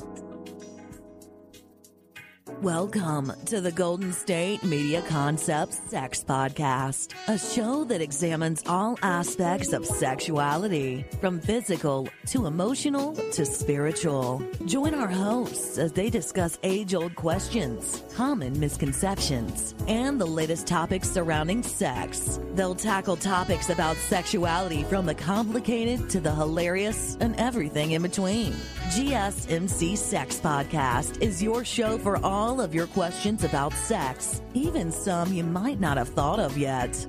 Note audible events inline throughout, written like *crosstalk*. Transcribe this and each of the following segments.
Thank you. Welcome to the Golden State Media Concepts Sex Podcast, a show that examines all aspects of sexuality, from physical to emotional to spiritual. Join our hosts as they discuss age old questions, common misconceptions, and the latest topics surrounding sex. They'll tackle topics about sexuality from the complicated to the hilarious and everything in between. GSMC Sex Podcast is your show for all of your questions about sex, even some you might not have thought of yet.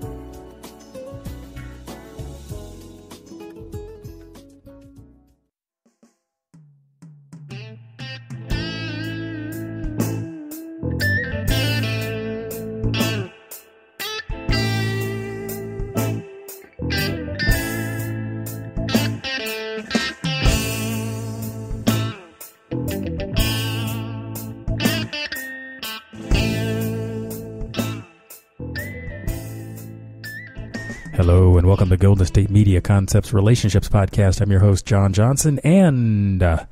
Hello and welcome to Golden State Media Concepts Relationships Podcast. I'm your host, John Johnson, and uh,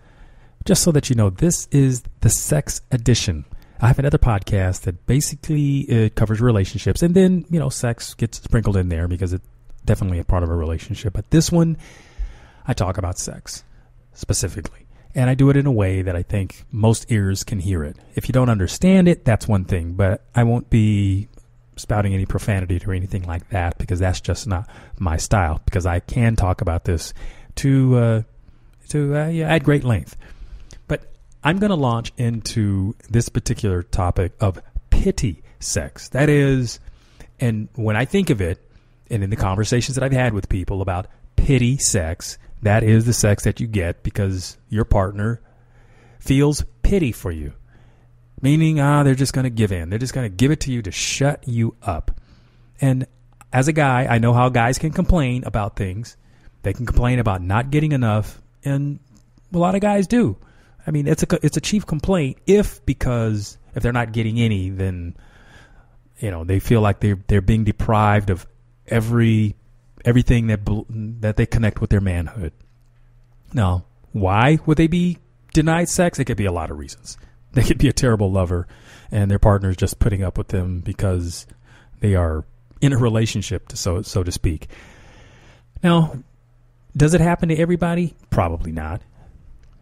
just so that you know, this is the sex edition. I have another podcast that basically uh, covers relationships, and then, you know, sex gets sprinkled in there because it's definitely a part of a relationship. But this one, I talk about sex specifically. And I do it in a way that I think most ears can hear it. If you don't understand it, that's one thing, but I won't be spouting any profanity or anything like that because that's just not my style. Because I can talk about this to uh, to uh, yeah, at great length. But I'm going to launch into this particular topic of pity sex. That is, and when I think of it, and in the conversations that I've had with people about pity sex, that is the sex that you get because your partner feels pity for you meaning ah they're just going to give in. They're just going to give it to you to shut you up. And as a guy i know how guys can complain about things. They can complain about not getting enough and a lot of guys do. I mean it's a it's a chief complaint if because if they're not getting any then you know they feel like they're they're being deprived of every everything that that they connect with their manhood. Now why would they be denied sex? It could be a lot of reasons *laughs* they could be a terrible lover and their partner is just putting up with them because they are in a relationship so so to speak. Now does it happen to everybody? Probably not.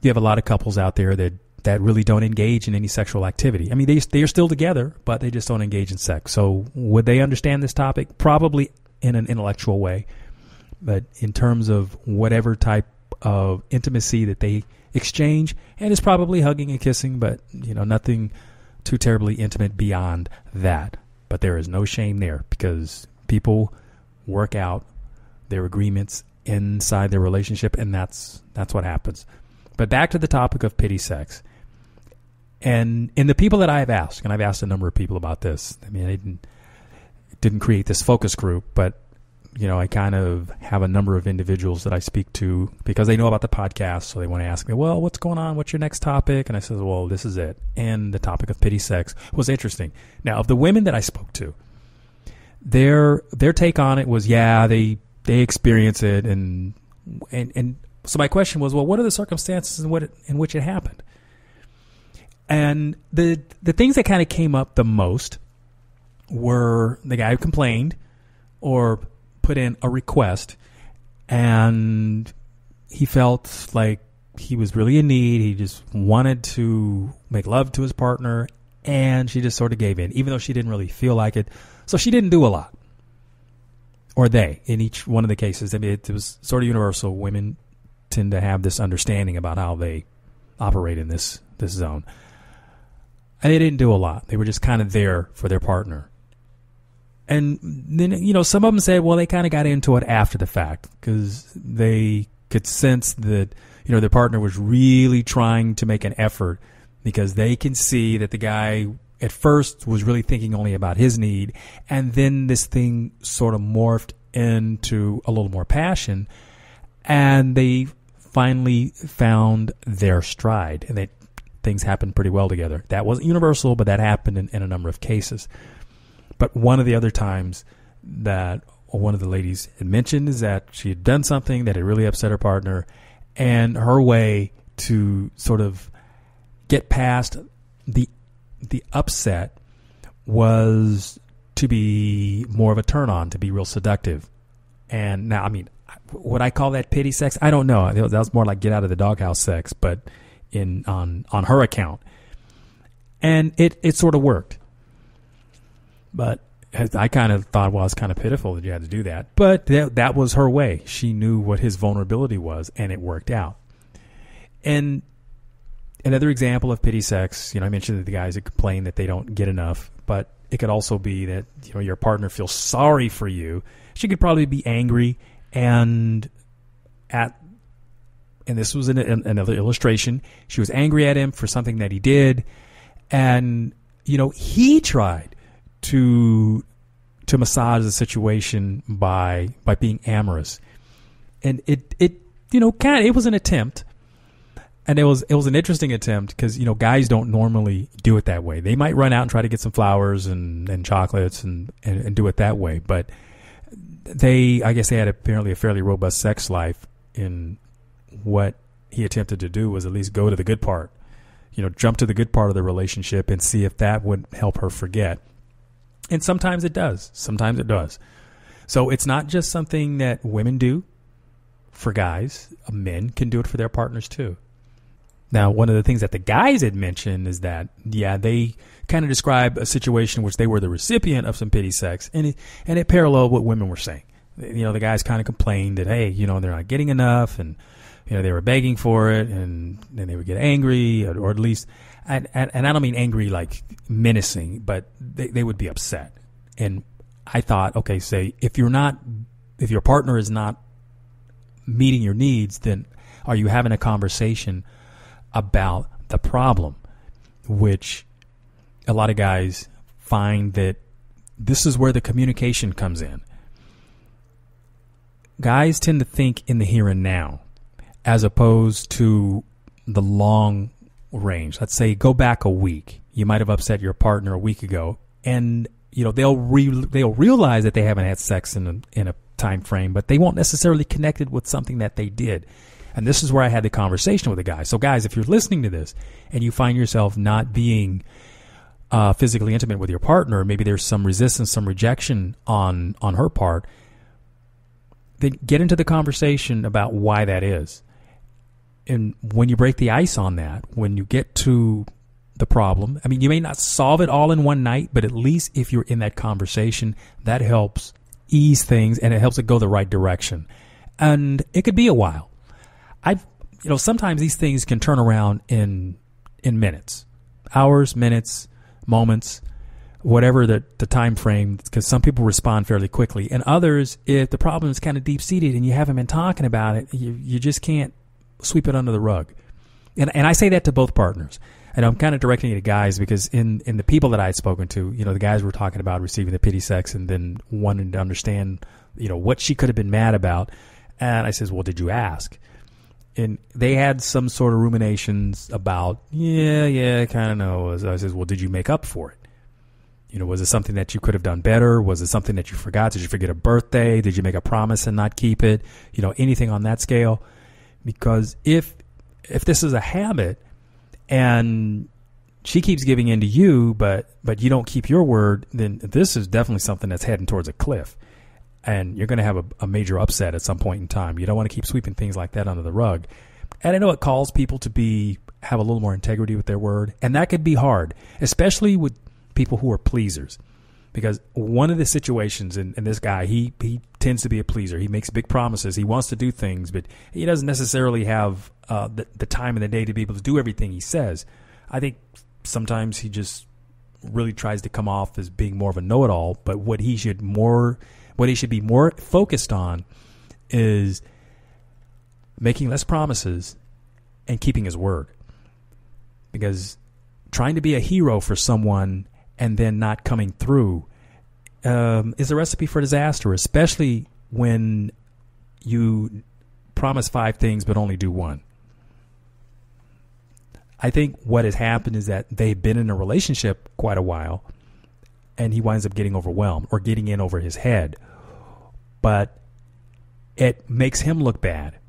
You have a lot of couples out there that that really don't engage in any sexual activity. I mean they they are still together but they just don't engage in sex. So would they understand this topic? Probably in an intellectual way. But in terms of whatever type of intimacy that they exchange, and it's probably hugging and kissing, but you know nothing too terribly intimate beyond that. But there is no shame there because people work out their agreements inside their relationship, and that's that's what happens. But back to the topic of pity sex, and in the people that I've asked, and I've asked a number of people about this. I mean, I didn't didn't create this focus group, but you know, I kind of have a number of individuals that I speak to because they know about the podcast. So they want to ask me, well, what's going on? What's your next topic? And I said, well, this is it. And the topic of pity sex was interesting. Now, of the women that I spoke to, their their take on it was, yeah, they they experience it, and and and so my question was, well, what are the circumstances in what it, in which it happened? And the the things that kind of came up the most were the guy who complained, or put in a request and he felt like he was really in need. He just wanted to make love to his partner and she just sort of gave in, even though she didn't really feel like it. So she didn't do a lot. Or they, in each one of the cases. I mean, it, was sort of universal. Women tend to have this understanding about how they operate in this, this zone. And they didn't do a lot. They were just kind of there for their partner and then you know some of them said well they kind of got into it after the fact because they could sense that you know their partner was really trying to make an effort because they can see that the guy at first was really thinking only about his need. And then this thing sort of morphed into a little more passion and they finally found their stride and they things happened pretty well together. That wasn't universal but that happened in, in a number of cases but one of the other times that one of the ladies had mentioned is that she had done something that had really upset her partner, and her way to sort of get past the the upset was to be more of a turn on, to be real seductive. And now, I mean, would I call that pity sex? I don't know. That was more like get out of the doghouse sex, but in on on her account, and it it sort of worked. But I kind of thought, well, it's kind of pitiful that you had to do that, but that that was her way. She knew what his vulnerability was, and it worked out. And another example of pity sex, you know, I mentioned that the guys that complain that they don't get enough, but it could also be that you know your partner feels sorry for you. She could probably be angry and at and this was an, another illustration. She was angry at him for something that he did, and you know he tried to to massage the situation by by being amorous, and it it you know kind it was an attempt, and it was it was an interesting attempt because you know guys don't normally do it that way. They might run out and try to get some flowers and, and chocolates and, and, and do it that way, but they I guess they had apparently a fairly robust sex life. In what he attempted to do was at least go to the good part, you know, jump to the good part of the relationship and see if that would help her forget. And sometimes it does. Sometimes it does. So it's not just something that women do for guys. Men can do it for their partners too. Now, one of the things that the guys had mentioned is that, yeah, they kind of describe a situation in which they were the recipient of some pity sex, and it, and it paralleled what women were saying. You know, the guys kind of complained that, hey, you know, they're not getting enough, and you know, they were begging for it, and then they would get angry, or, or at least, and, and, and I don't mean angry like menacing, but they, they would be upset. And I thought, okay, say if you're not, if your partner is not meeting your needs, then are you having a conversation? about the problem, which a lot of guys find that this is where the communication comes in. Guys tend to think in the here and now as opposed to the long range. Let's say go back a week. You might have upset your partner a week ago and you know they'll re- they'll realize that they haven't had sex in a, in a time frame, but they won't necessarily connect it with something that they did. And this is where I had the conversation with the guy. So, guys, if you're listening to this and you find yourself not being uh, physically intimate with your partner, maybe there's some resistance, some rejection on on her part, then get into the conversation about why that is. And when you break the ice on that, when you get to the problem, I mean, you may not solve it all in one night, but at least if you're in that conversation, that helps ease things and it helps it go the right direction. And it could be a while. I've you know sometimes these things can turn around in in minutes, hours, minutes, moments, whatever the the time frame. Because some people respond fairly quickly, and others, if the problem is kind of deep seated and you haven't been talking about it, you you just can't sweep it under the rug. And and I say that to both partners. And I'm kind of directing it to guys because in, in the people that I had spoken to, you know, the guys were talking about receiving the pity sex and then wanting to understand, you know, what she could have been mad about. And I says, well, did you ask? and they had some sort of ruminations about, yeah, yeah, I kind of know. I says, well, did you make up for it? You know, was it something that you could have done better? Was it something that you forgot? Did you forget a birthday? Did you make a promise and not keep it? You know, anything on that scale? Because if if this is a habit and she keeps giving in to you, but but you don't keep your word, then this is definitely something that's heading towards a cliff and you're going to have a, a, major upset at some point in time. You don't want to keep sweeping things like that under the rug. And I know it calls people to be have a little more integrity with their word, and that could be hard, especially with people who are pleasers. Because one of the situations, and, this guy, he he tends to be a pleaser. He makes big promises. He wants to do things, but he doesn't necessarily have uh, the, the time in the day to be able to do everything he says. I think sometimes he just really tries to come off as being more of a know-it-all. But what he should more what he should be more focused on is making less promises and keeping his word. Because trying to be a hero for someone and then not coming through um, is a recipe for disaster, especially when you promise five things but only do one. I think what has happened is that they've been in a relationship quite a while and he winds up getting overwhelmed or getting in over his head. But it makes him look bad.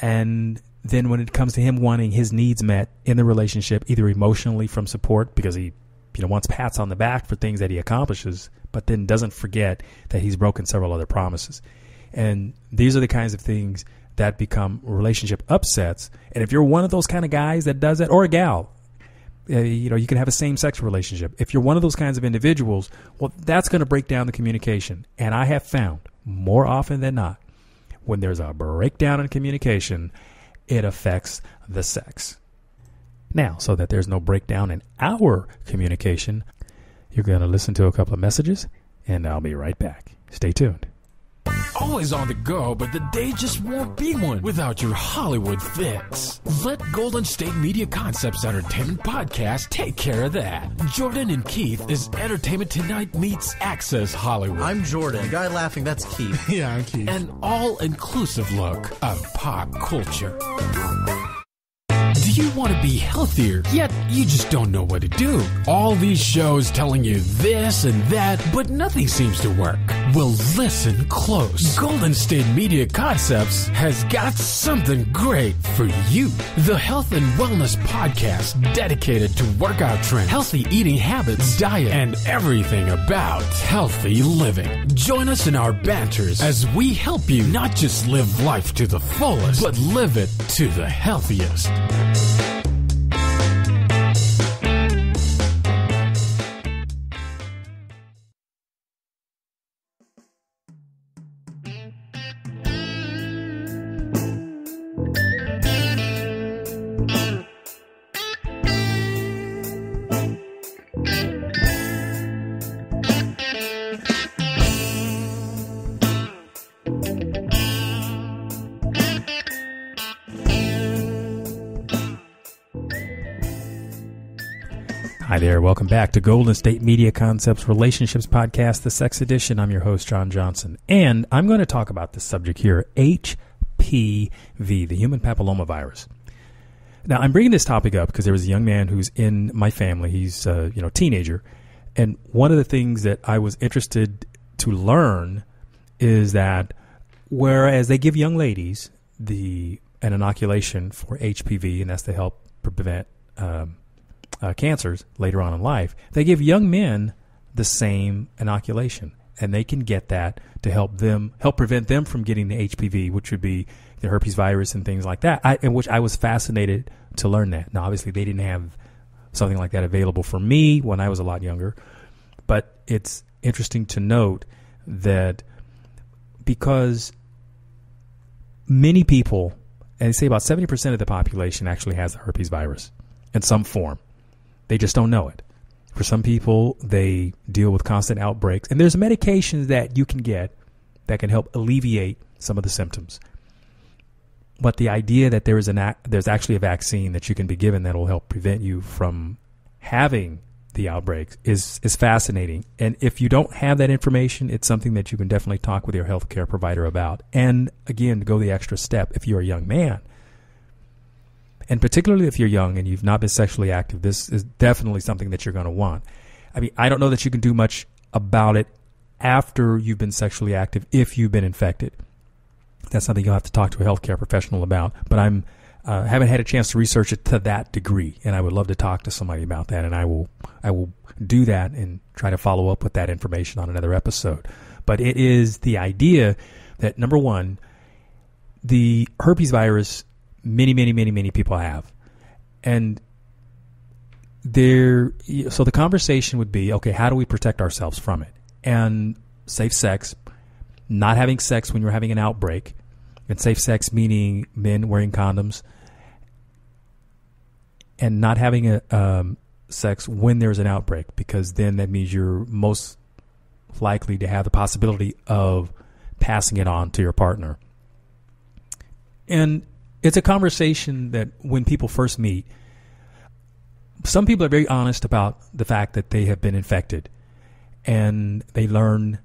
And then when it comes to him wanting his needs met in the relationship, either emotionally from support because he you know wants pats on the back for things that he accomplishes, but then doesn't forget that he's broken several other promises. And these are the kinds of things that become relationship upsets. And if you're one of those kind of guys that does that, or a gal, uh, you know, you can have a same sex relationship. If you're one of those kinds of individuals, well, that's going to break down the communication. And I have found more often than not, when there's a breakdown in communication, it affects the sex. Now, so that there's no breakdown in our communication, you're going to listen to a couple of messages, and I'll be right back. Stay tuned. Always on the go, but the day just won't be one without your Hollywood fix. Let Golden State Media Concepts Entertainment Podcast take care of that. Jordan and Keith is Entertainment Tonight meets Access Hollywood. I'm Jordan. The guy laughing, that's Keith. *laughs* yeah, I'm Keith. An all inclusive look of pop culture. Do you want to be healthier, yet you just don't know what to do? All these shows telling you this and that, but nothing seems to work. Well, listen close. Golden State Media Concepts has got something great for you. The Health and Wellness Podcast dedicated to workout trends, healthy eating habits, diet, and everything about healthy living. Join us in our banters as we help you not just live life to the fullest, but live it to the healthiest. There. Welcome back to Golden State Media Concepts Relationships Podcast, the Sex Edition. I'm your host, John Johnson. And I'm going to talk about this subject here HPV, the human papillomavirus. Now, I'm bringing this topic up because there was a young man who's in my family. He's a you know, teenager. And one of the things that I was interested to learn is that whereas they give young ladies the an inoculation for HPV, and that's to help prevent um, uh, cancers later on in life, they give young men the same inoculation, and they can get that to help them help prevent them from getting the HPV, which would be the herpes virus and things like that. I, in which I was fascinated to learn that. Now, obviously, they didn't have something like that available for me when I was a lot younger, but it's interesting to note that because many people, and they say about 70% of the population actually has the herpes virus in some form. They just don't know it. For some people, they deal with constant outbreaks, and there's medications that you can get that can help alleviate some of the symptoms. But the idea that there is an there's actually a vaccine that you can be given that will help prevent you from having the outbreaks is is fascinating. And if you don't have that information, it's something that you can definitely talk with your healthcare provider about. And again, to go the extra step, if you're a young man, and particularly if you're young and you've not been sexually active, this is definitely something that you're going to want. I mean, I don't know that you can do much about it after you've been sexually active if you've been infected. That's something you'll have to talk to a healthcare professional about. But I'm uh, haven't had a chance to research it to that degree, and I would love to talk to somebody about that. And I will I will do that and try to follow up with that information on another episode. But it is the idea that number one, the herpes virus many, many, many, many people have. And there, so the conversation would be okay, how do we protect ourselves from it? And safe sex, not having sex when you're having an outbreak, and safe sex meaning men wearing condoms, and not having a um, sex when there's an outbreak, because then that means you're most likely to have the possibility of passing it on to your partner. And it's a conversation that when people first meet, some people are very honest about the fact that they have been infected and they learn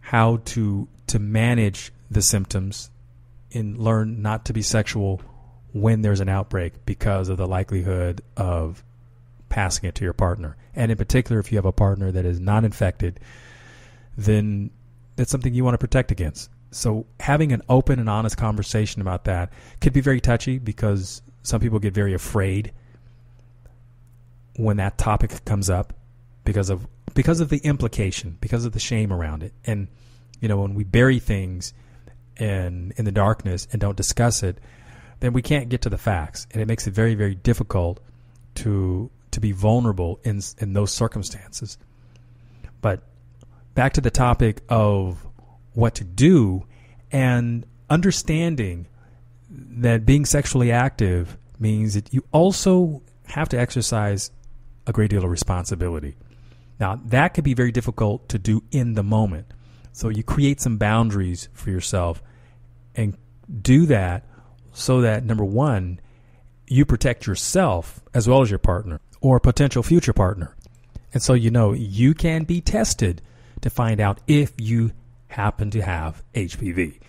how to to manage the symptoms and learn not to be sexual when there's an outbreak because of the likelihood of passing it to your partner. And in particular if you have a partner that is not infected, then that's something you want to protect against. So having an open and honest conversation about that could be very touchy because some people get very afraid when that topic comes up because of because of the implication, because of the shame around it. And you know, when we bury things in in the darkness and don't discuss it, then we can't get to the facts, and it makes it very very difficult to to be vulnerable in in those circumstances. But back to the topic of what to do and understanding that being sexually active means that you also have to exercise a great deal of responsibility. Now, that could be very difficult to do in the moment. So you create some boundaries for yourself and do that so that number one, you protect yourself as well as your partner or potential future partner. And so you know you can be tested to find out if you happen to have HPV.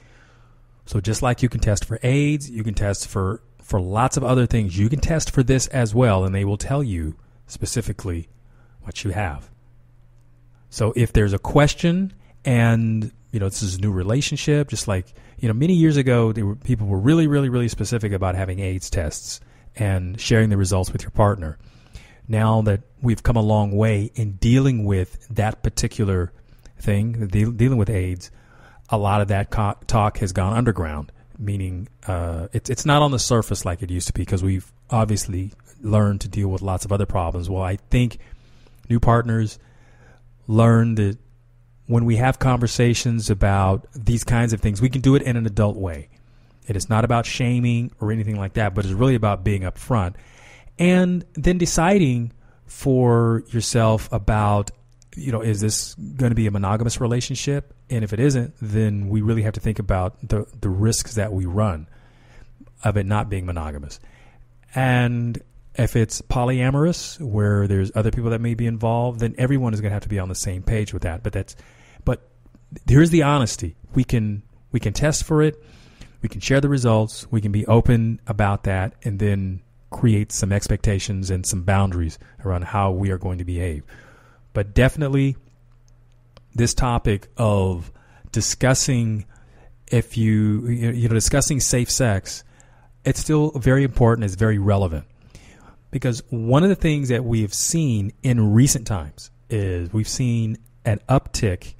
So just like you can test for AIDS, you can test for for lots of other things. You can test for this as well and they will tell you specifically what you have. So if there's a question and you know this is a new relationship, just like you know many years ago, were, people were really, really, really specific about having AIDS tests and sharing the results with your partner. Now that we've come a long way in dealing with that particular thing, de- dealing with AIDS, a lot of that co- talk has gone underground. Meaning, uh, it's it's not on the surface like it used to be because we've obviously learned to deal with lots of other problems. Well, I think new partners learn that when we have conversations about these kinds of things, we can do it in an adult way. It is not about shaming or anything like that, but it's really about being upfront and then deciding for yourself about, you know, is this going to be a monogamous relationship? And if it isn't, then we really have to think about the, the risks that we run of it not being monogamous. And if it's polyamorous, where there's other people that may be involved, then everyone is going to have to be on the same page with that. But that's, but here's the honesty: we can we can test for it, we can share the results, we can be open about that, and then create some expectations and some boundaries around how we are going to behave. But definitely, this topic of discussing if you you know discussing safe sex, it's still very important. It's very relevant because one of the things that we have seen in recent times is we've seen an uptick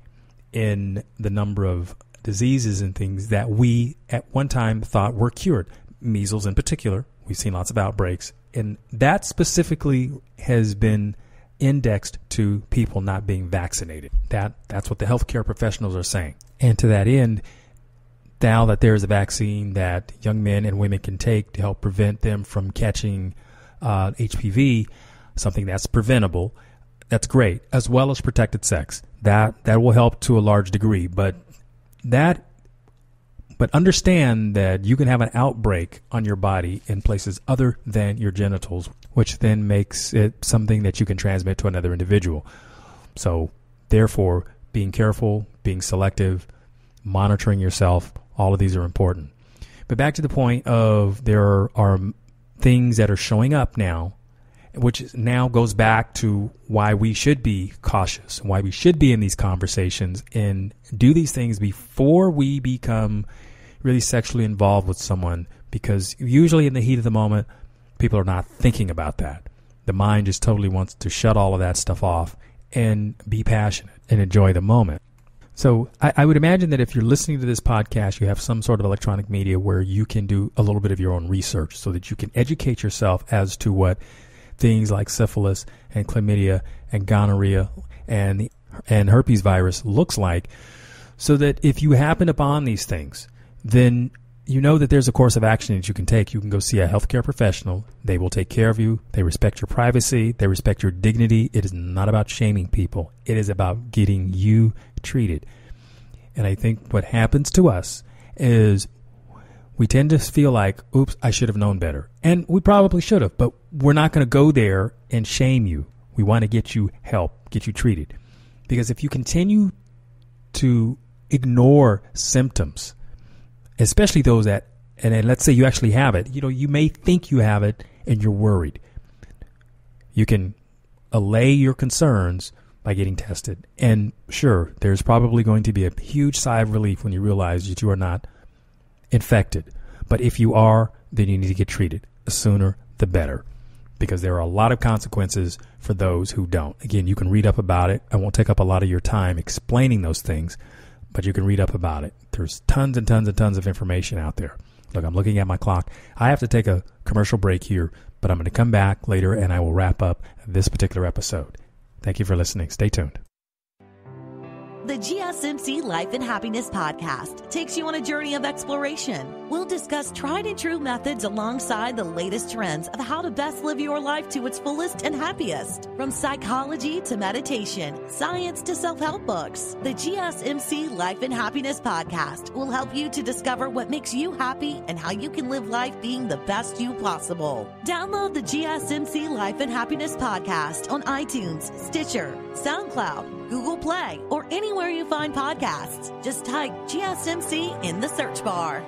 in the number of diseases and things that we at one time thought were cured. Measles, in particular, we've seen lots of outbreaks, and that specifically has been indexed to people not being vaccinated. That that's what the healthcare professionals are saying. And to that end, now that there is a vaccine that young men and women can take to help prevent them from catching uh, HPV, something that's preventable, that's great, as well as protected sex. That that will help to a large degree, but that but understand that you can have an outbreak on your body in places other than your genitals, which then makes it something that you can transmit to another individual. So, therefore, being careful, being selective, monitoring yourself, all of these are important. But back to the point of there are things that are showing up now, which now goes back to why we should be cautious, why we should be in these conversations and do these things before we become really sexually involved with someone. Because usually in the heat of the moment, people are not thinking about that. The mind just totally wants to shut all of that stuff off and be passionate and enjoy the moment. So I, I, would imagine that if you're listening to this podcast, you have some sort of electronic media where you can do a little bit of your own research so that you can educate yourself as to what things like syphilis and chlamydia and gonorrhea and and herpes virus looks like so that if you happen upon these things, then you know that there's a course of action that you can take. You can go see a healthcare professional. They will take care of you. They respect your privacy. They respect your dignity. It is not about shaming people. It is about getting you treated. And I think what happens to us is we tend to feel like, oops, I should have known better. And we probably should have, but we're not going to go there and shame you. We want to get you help, get you treated. Because if you continue to ignore symptoms, especially those that, and let's say you actually have it, you know, you may think you have it and you're worried. You can allay your concerns by getting tested. And sure, there's probably going to be a huge sigh of relief when you realize that you are not infected. But if you are, then you need to get treated. The sooner, the better. Because there are a lot of consequences for those who don't. Again, you can read up about it. I won't take up a lot of your time explaining those things, but you can read up about it. There's tons and tons and tons of information out there. Look, I'm looking at my clock. I have to take a commercial break here, but I'm going to come back later and I will wrap up this particular episode. Thank you for listening. Stay tuned. The GSMC Life and Happiness podcast takes you on a journey of exploration. We'll discuss tried and true methods alongside the latest trends of how to best live your life to its fullest and happiest. From psychology to meditation, science to self help books, the GSMC Life and Happiness podcast will help you to discover what makes you happy and how you can live life being the best you possible. Download the GSMC Life and Happiness podcast on iTunes, Stitcher, SoundCloud, Google Play, or anywhere you find podcasts. Just type GSMC in the search bar.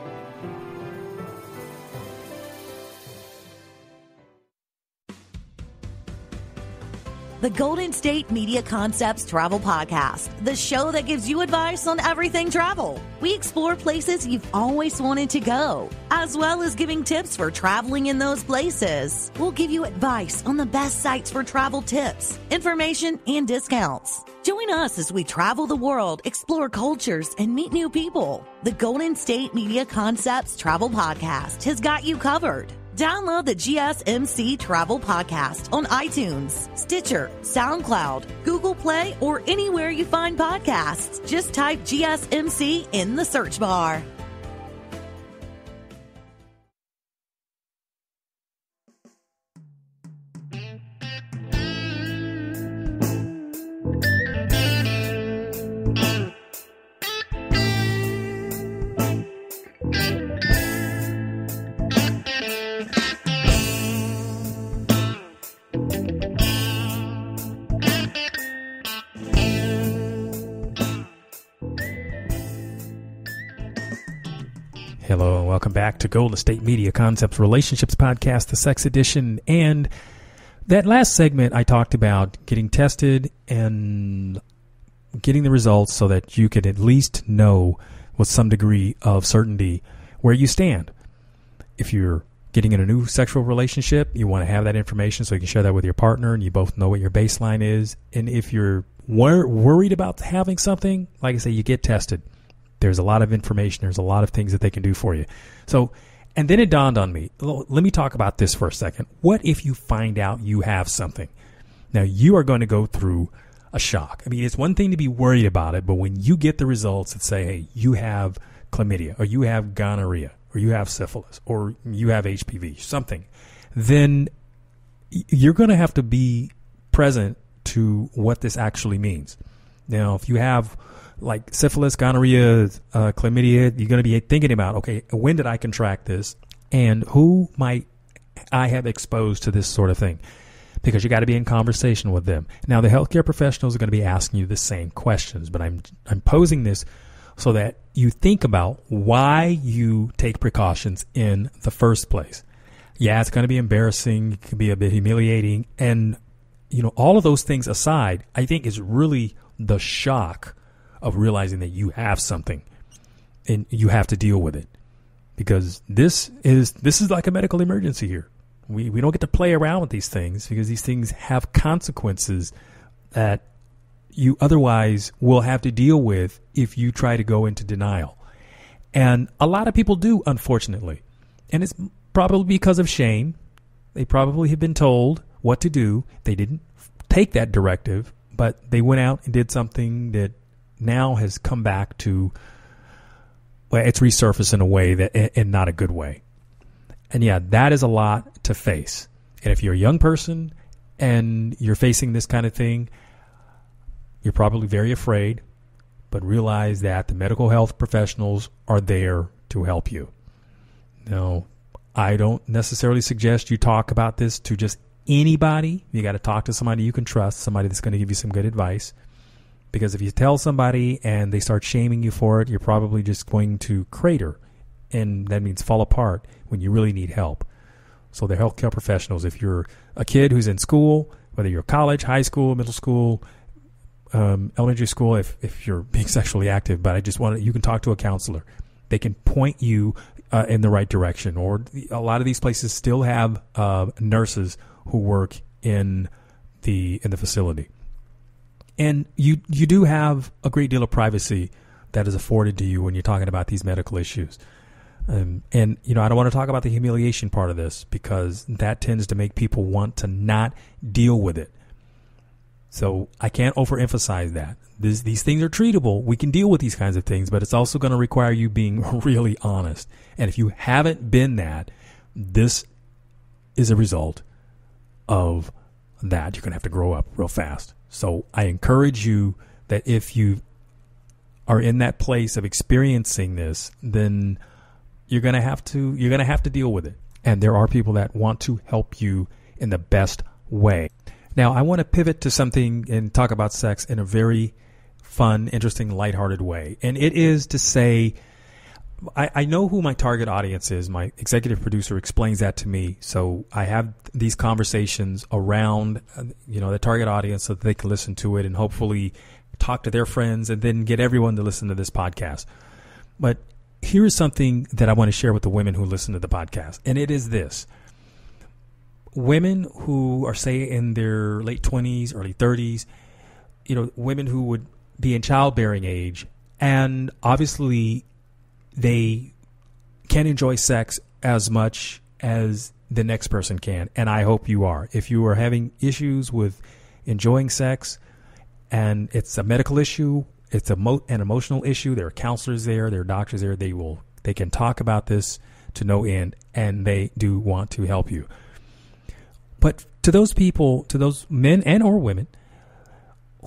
The Golden State Media Concepts Travel Podcast, the show that gives you advice on everything travel. We explore places you've always wanted to go, as well as giving tips for traveling in those places. We'll give you advice on the best sites for travel tips, information, and discounts. Join us as we travel the world, explore cultures, and meet new people. The Golden State Media Concepts Travel Podcast has got you covered. Download the GSMC Travel Podcast on iTunes, Stitcher, SoundCloud, Google Play, or anywhere you find podcasts. Just type GSMC in the search bar. Back to Golden State Media Concepts Relationships Podcast, the Sex Edition. And that last segment, I talked about getting tested and getting the results so that you could at least know with some degree of certainty where you stand. If you're getting in a new sexual relationship, you want to have that information so you can share that with your partner and you both know what your baseline is. And if you're wor- worried about having something, like I say, you get tested. There's a lot of information. There's a lot of things that they can do for you. So, and then it dawned on me. Let me talk about this for a second. What if you find out you have something? Now you are going to go through a shock. I mean, it's one thing to be worried about it, but when you get the results that say, "Hey, you have chlamydia, or you have gonorrhea, or you have syphilis, or you have HPV, something," then you're going to have to be present to what this actually means. Now, if you have like syphilis, gonorrhea, uh, chlamydia, you're going to be thinking about, okay, when did I contract this, and who might I have exposed to this sort of thing? Because you got to be in conversation with them. Now, the healthcare professionals are going to be asking you the same questions, but I'm I'm posing this so that you think about why you take precautions in the first place. Yeah, it's going to be embarrassing, it can be a bit humiliating, and you know, all of those things aside, I think is really the shock of realizing that you have something and you have to deal with it. Because this is this is like a medical emergency here. We we don't get to play around with these things because these things have consequences that you otherwise will have to deal with if you try to go into denial. And a lot of people do, unfortunately. And it's probably because of shame. They probably have been told what to do. They didn't take that directive, but they went out and did something that now has come back to well, it's resurfaced in a way that in not a good way. And yeah, that is a lot to face. And if you're a young person and you're facing this kind of thing, you're probably very afraid, but realize that the medical health professionals are there to help you. Now, I don't necessarily suggest you talk about this to just anybody. You got to talk to somebody you can trust, somebody that's going to give you some good advice. Because if you tell somebody and they start shaming you for it, you're probably just going to crater. And that means fall apart when you really need help. So, the healthcare professionals, if you're a kid who's in school, whether you're college, high school, middle school, um, elementary school if, if you're *laughs* being sexually active, but I just want to, you can talk to a counselor. They can point you uh, in the right direction. Or a lot of these places still have uh, nurses who work in the in the facility, and you you do have a great deal of privacy that is afforded to you when you're talking about these medical issues. Um, and you know, I don't want to talk about the humiliation part of this because that tends to make people want to not deal with it. So I can't overemphasize that. This, these things are treatable. We can deal with these kinds of things, but it's also going to require you being *laughs* really honest. And if you haven't been that, this is a result of that. You're going to have to grow up real fast. So I encourage you that if you are in that place of experiencing this, then you're going to have to you're going to have to deal with it. And there are people that want to help you in the best way. Now, I want to pivot to something and talk about sex in a very fun, interesting, lighthearted way. And it is to say I, I know who my target audience is. My executive producer explains that to me. So I have these conversations around, uh, you know, the target audience so that they can listen to it and hopefully talk to their friends and then get everyone to listen to this podcast. But here's something that I want to share with the women who listen to the podcast. And it is this women who are, say, in their late 20s, early 30s, you know, women who would be in childbearing age and obviously they can enjoy sex as much as the next person can. And I hope you are. If you are having issues with enjoying sex and it's a medical issue, it's a mo- an emotional issue, there are counselors there, there are doctors there. They will, they can talk about this to no end and they do want to help you. But to those people, to those men and or women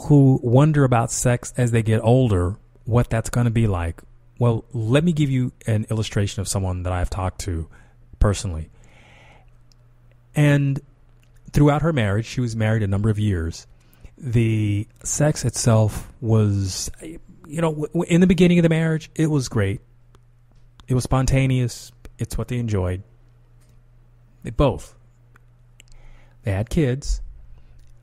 who wonder about sex as they get older, what that's going to be like, well, let me give you an illustration of someone that I've talked to personally. And throughout her marriage, she was married a number of years. The sex itself was, you know, in the beginning of the marriage, it was great. It was spontaneous. It's what they enjoyed. They both. They had kids.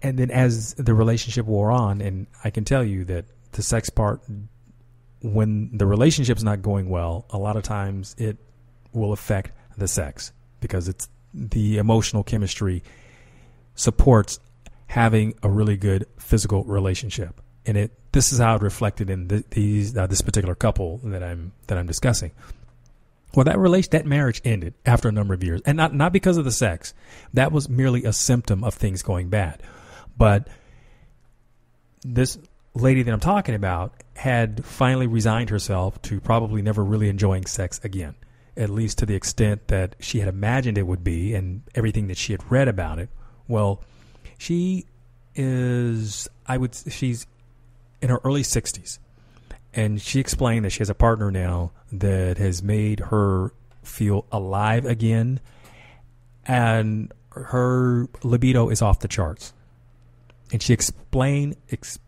And then as the relationship wore on, and I can tell you that the sex part when the relationship's not going well, a lot of times it will affect the sex because it's the emotional chemistry supports having a really good physical relationship. And it this is how it reflected in the, these uh, this particular couple that I'm that I'm discussing. Well, that relation that marriage ended after a number of years, and not not because of the sex. That was merely a symptom of things going bad. But this lady that I'm talking about had finally resigned herself to probably never really enjoying sex again, at least to the extent that she had imagined it would be and everything that she had read about it. Well, she is, I would, she's in her early 60s. And she explained that she has a partner now that has made her feel alive again. And her libido is off the charts. And she explained, ex-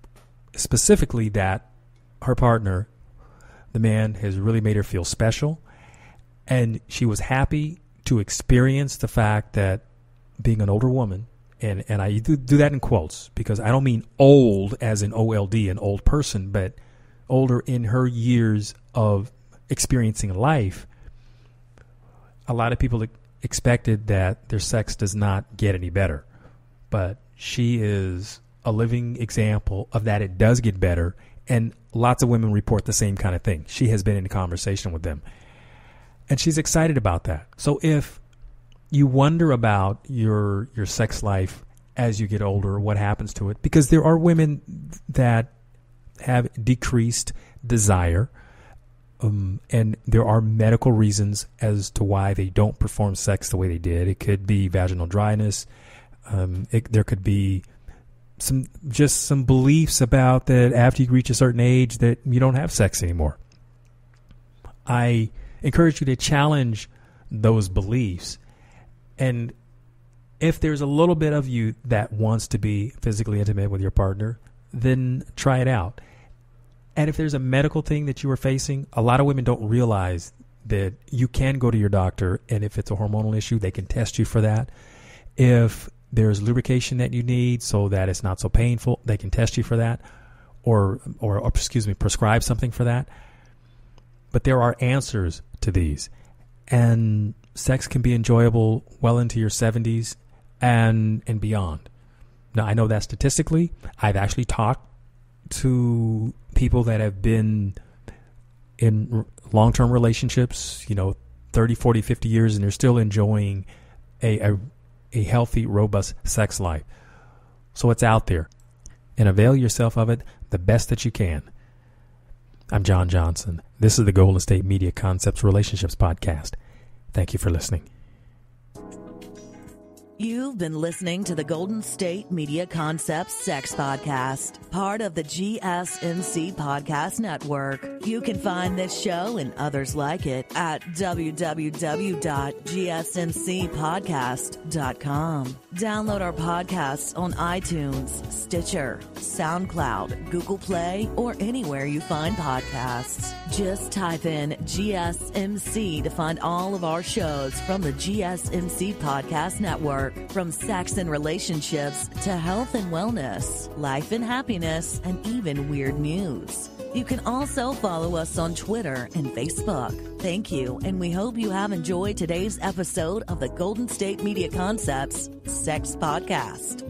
specifically that her partner, the man, has really made her feel special. And she was happy to experience the fact that being an older woman, and, and I do, do that in quotes because I don't mean old as in OLD, an old person, but older in her years of experiencing life. A lot of people expected that their sex does not get any better, but she is a living example of that it does get better. And lots of women report the same kind of thing. She has been in conversation with them. And she's excited about that. So if you wonder about your your sex life as you get older, what happens to it? Because there are women that have decreased desire. Um, and there are medical reasons as to why they don't perform sex the way they did. It could be vaginal dryness. Um, it, there could be some just some beliefs about that after you reach a certain age that you don't have sex anymore. I encourage you to challenge those beliefs and if there's a little bit of you that wants to be physically intimate with your partner, then try it out. And if there's a medical thing that you are facing, a lot of women don't realize that you can go to your doctor and if it's a hormonal issue, they can test you for that. If there's lubrication that you need so that it's not so painful. They can test you for that. or, or, or excuse me, prescribe something for that. But there are answers to these. And sex can be enjoyable well into your 70s and and beyond. Now I know that statistically, I've actually talked to people that have been in long-term relationships, you know, 30, 40, 50 years and they're still enjoying a a, a healthy, robust sex life. So it's out there. And avail yourself of it the best that you can. I'm John Johnson. This is the Golden State Media Concepts Relationships Podcast. Thank you for listening. You've been listening to the Golden State Media Concepts Sex Podcast, part of the GSMC Podcast Network. You can find this show and others like it at www.gsmcpodcast.com. Download our podcasts on iTunes, Stitcher, SoundCloud, Google Play, or anywhere you find podcasts. Just type in GSMC to find all of our shows from the GSMC Podcast Network. From sex and relationships to health and wellness, life and happiness, and even weird news. You can also follow us on Twitter and Facebook. Thank you, and we hope you have enjoyed today's episode of the Golden State Media Concepts Sex Podcast.